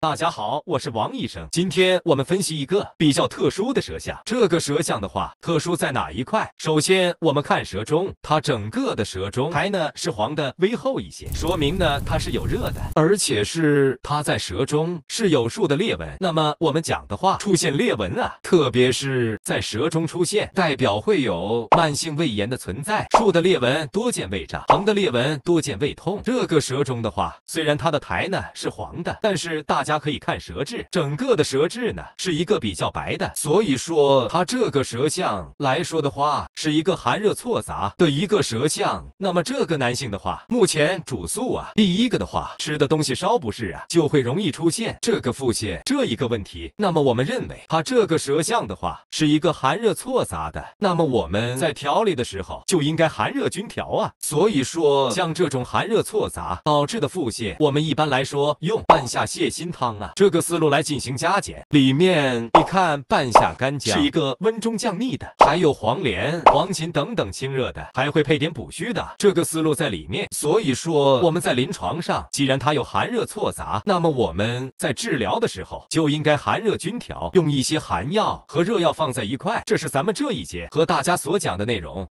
大家好，我是王医生。今天我们分析一个比较特殊的舌象。这个舌象的话，特殊在哪一块？首先，我们看舌中，它整个的舌中苔呢是黄的，微厚一些，说明呢它是有热的，而且是它在舌中是有数的裂纹。那么我们讲的话，出现裂纹啊，特别是在舌中出现，代表会有慢性胃炎的存在。竖的裂纹多见胃胀，横的裂纹多见胃痛。这个舌中的话，虽然它的苔呢是黄的，但是大。大家可以看舌质，整个的舌质呢是一个比较白的，所以说它这个舌象来说的话，是一个寒热错杂的一个舌象。那么这个男性的话，目前主诉啊，第一个的话，吃的东西稍不是啊，就会容易出现这个腹泻这一个问题。那么我们认为他这个舌象的话，是一个寒热错杂的。那么我们在调理的时候就应该寒热均调啊。所以说像这种寒热错杂导致的腹泻，我们一般来说用半夏泻心汤。汤啊，这个思路来进行加减。里面你看，半夏干姜是一个温中降逆的，还有黄连、黄芩等等清热的，还会配点补虚的。这个思路在里面。所以说我们在临床上，既然它有寒热错杂，那么我们在治疗的时候就应该寒热均调，用一些寒药和热药放在一块。这是咱们这一节和大家所讲的内容。